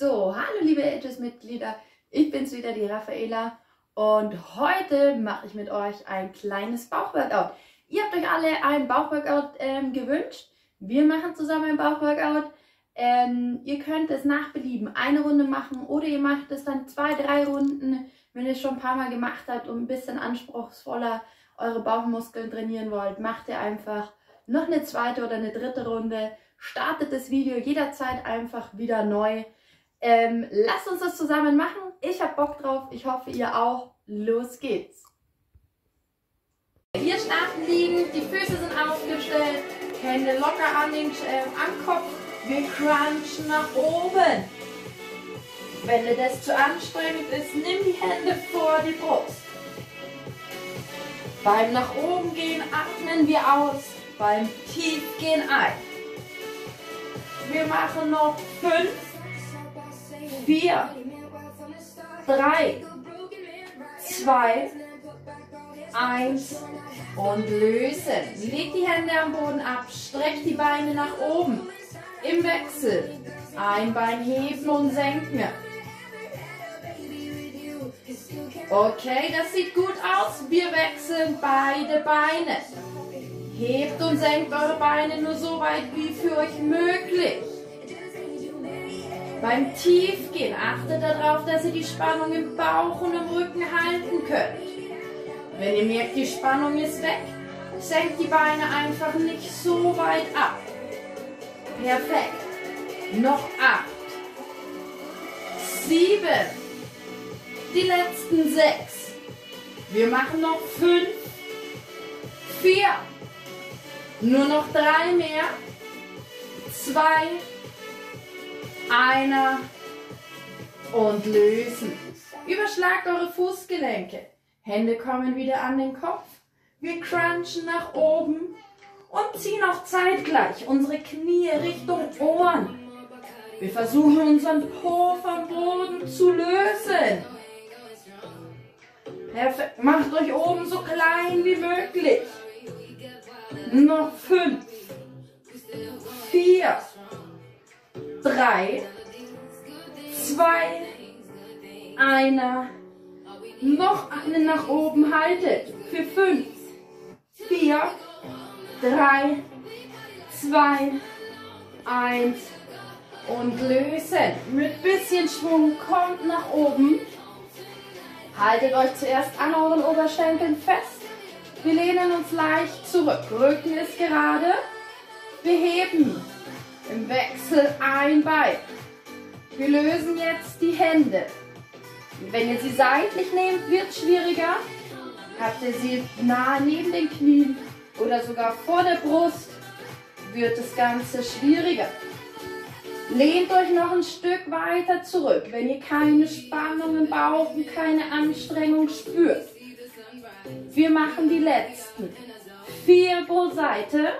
So, hallo liebe Edges-Mitglieder, ich bin's wieder, die Raffaela und heute mache ich mit euch ein kleines Bauchworkout. Ihr habt euch alle ein Bauchworkout ähm, gewünscht, wir machen zusammen ein Bauchworkout. Ähm, ihr könnt es nach Belieben eine Runde machen oder ihr macht es dann zwei, drei Runden, wenn ihr es schon ein paar Mal gemacht habt und ein bisschen anspruchsvoller eure Bauchmuskeln trainieren wollt, macht ihr einfach noch eine zweite oder eine dritte Runde. Startet das Video jederzeit einfach wieder neu. Ähm, lasst uns das zusammen machen. Ich habe Bock drauf. Ich hoffe, ihr auch. Los geht's. Wir starten liegend. Die Füße sind aufgestellt. Hände locker an den äh, am Kopf. Wir crunchen nach oben. Wenn dir das zu anstrengend ist, nimm die Hände vor die Brust. Beim nach oben gehen atmen wir aus. Beim Tiefgehen ein. Wir machen noch fünf vier, drei, zwei, eins und lösen. Leg die Hände am Boden ab, streck die Beine nach oben. Im Wechsel ein Bein heben und senken. Okay, das sieht gut aus. Wir wechseln beide Beine. Hebt und senkt eure Beine nur so weit wie für euch möglich. Beim Tiefgehen achtet darauf, dass ihr die Spannung im Bauch und im Rücken halten könnt. Wenn ihr merkt, die Spannung ist weg, senkt die Beine einfach nicht so weit ab. Perfekt. Noch acht. Sieben. Die letzten sechs. Wir machen noch fünf. Vier. Nur noch drei mehr. Zwei einer und lösen. Überschlagt eure Fußgelenke. Hände kommen wieder an den Kopf. Wir crunchen nach oben und ziehen auch zeitgleich unsere Knie Richtung Ohren. Wir versuchen unseren Po vom Boden zu lösen. Perfekt. Macht euch oben so klein wie möglich. Noch fünf, drei, zwei, einer, noch einen nach oben haltet. Für fünf, vier, drei, zwei, eins und lösen. Mit bisschen Schwung kommt nach oben. Haltet euch zuerst an euren Oberschenkeln fest. Wir lehnen uns leicht zurück. Rücken ist gerade. Wir heben im Wechsel ein Bein. Wir lösen jetzt die Hände. Wenn ihr sie seitlich nehmt, wird es schwieriger. Habt ihr sie nah neben den Knien oder sogar vor der Brust, wird das Ganze schwieriger. Lehnt euch noch ein Stück weiter zurück, wenn ihr keine Spannung im Bauch und keine Anstrengung spürt. Wir machen die letzten. Vier pro Seite.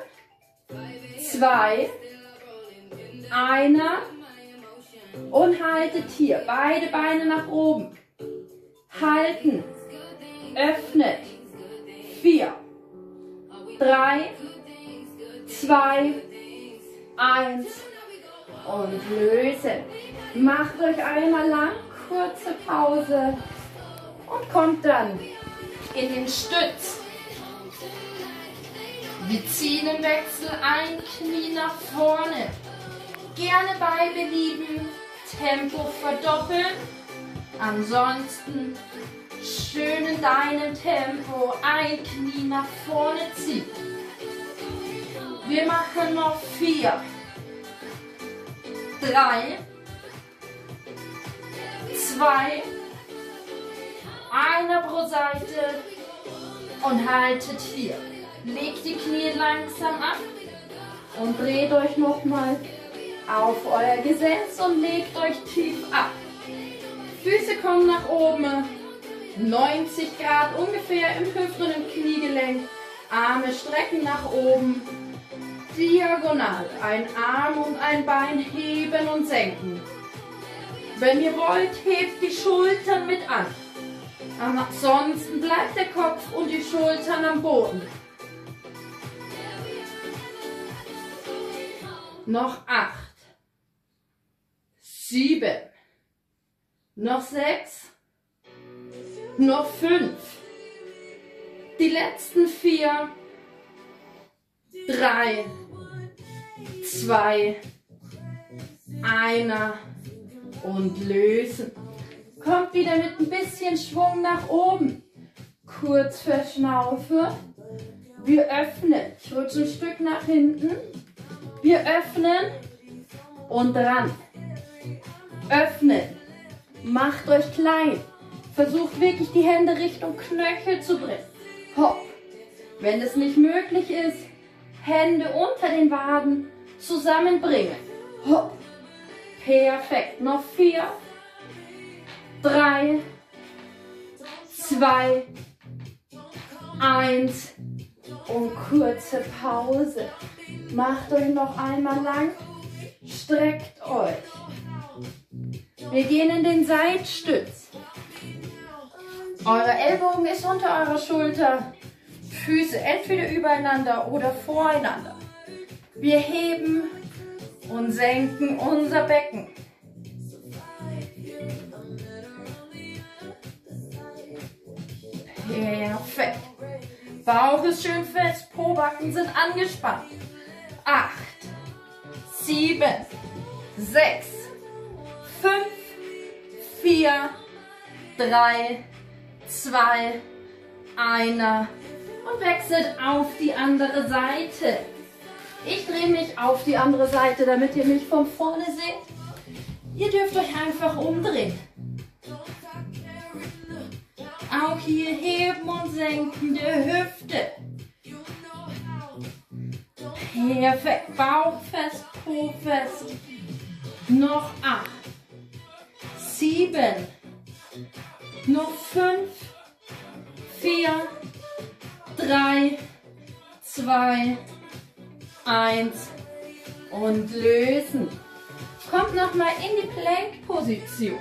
Zwei, einer. Und haltet hier. Beide Beine nach oben. Halten. Öffnet. Vier. Drei. Zwei. Eins. Und lösen. Macht euch einmal lang. Kurze Pause. Und kommt dann in den Stütz. Wir ziehen im Wechsel ein Knie nach vorne gerne bei Belieben Tempo verdoppeln. Ansonsten schön in deinem Tempo ein Knie nach vorne ziehen. Wir machen noch vier, drei, zwei, einer pro Seite und haltet hier. Legt die Knie langsam ab und dreht euch nochmal auf euer Gesäß und legt euch tief ab. Füße kommen nach oben, 90 Grad ungefähr im Hüft- und im Kniegelenk. Arme strecken nach oben, diagonal. Ein Arm und ein Bein heben und senken. Wenn ihr wollt, hebt die Schultern mit an. Ansonsten bleibt der Kopf und die Schultern am Boden. Noch acht sieben, noch sechs, noch fünf, die letzten vier, drei, zwei, einer und lösen. Kommt wieder mit ein bisschen Schwung nach oben. Kurz verschnaufen. Wir öffnen. Ich rutsche ein Stück nach hinten. Wir öffnen und ran. Öffnen. Macht euch klein. Versucht wirklich die Hände Richtung Knöchel zu bringen. Hopp. Wenn es nicht möglich ist, Hände unter den Waden zusammenbringen. Hopp. Perfekt. Noch vier, drei, zwei, eins und kurze Pause. Macht euch noch einmal lang, streckt euch. Wir gehen in den Seitstütz. Eure Ellbogen ist unter eurer Schulter. Füße entweder übereinander oder voreinander. Wir heben und senken unser Becken. Perfekt. Bauch ist schön fest, Pobacken sind angespannt. Acht, sieben, sechs, fünf, vier, drei, zwei, einer und wechselt auf die andere Seite. Ich drehe mich auf die andere Seite, damit ihr mich von vorne seht. Ihr dürft euch einfach umdrehen. Auch hier heben und senken der Hüfte. Perfekt. Bauch fest, Po fest. Noch acht. Sieben. Noch fünf. Vier. Drei. Zwei. Eins. Und lösen. Kommt nochmal in die Plank-Position.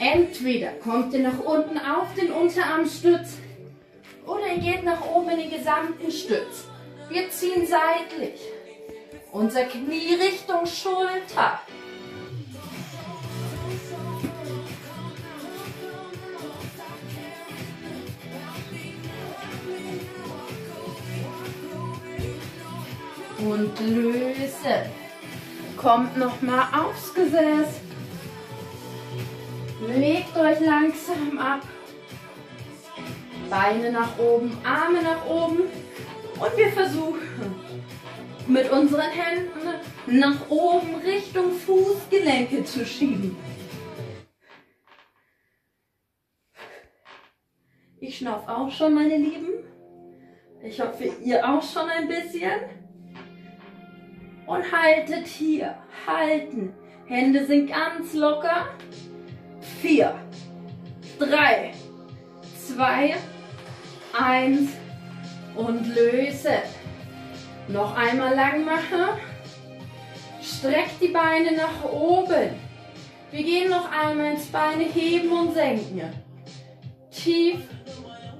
Entweder kommt ihr nach unten auf den Unterarmstütz oder ihr geht nach oben in den gesamten Stütz. Wir ziehen seitlich. Unser Knie Richtung Schulter. Und lösen. Kommt nochmal aufs Gesäß. Legt euch langsam ab. Beine nach oben, Arme nach oben. Und wir versuchen mit unseren Händen nach oben Richtung Fußgelenke zu schieben. Ich schnauf auch schon, meine Lieben. Ich hoffe, ihr auch schon ein bisschen. Und haltet hier. Halten. Hände sind ganz locker vier, drei, zwei, eins und löse. Noch einmal lang machen. Streckt die Beine nach oben. Wir gehen noch einmal ins Beine heben und senken. Tief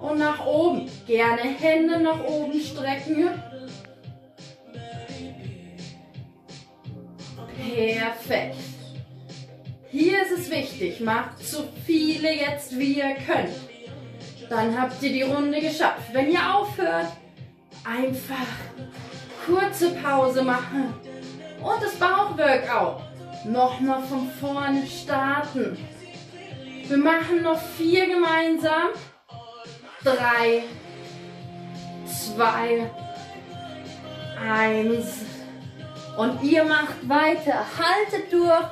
und nach oben. Gerne Hände nach oben strecken. Perfekt. Hier ist es wichtig, macht so viele jetzt wie ihr könnt. Dann habt ihr die Runde geschafft. Wenn ihr aufhört, einfach kurze Pause machen. Und das Bauchworkout nochmal von vorne starten. Wir machen noch vier gemeinsam. Drei, zwei, eins. Und ihr macht weiter. Haltet durch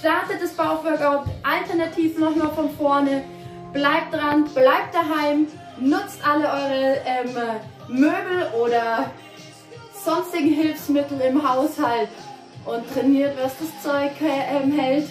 startet das Bauchworkout alternativ nochmal von vorne. Bleibt dran, bleibt daheim, nutzt alle eure ähm, Möbel oder sonstigen Hilfsmittel im Haushalt und trainiert, was das Zeug äh, hält.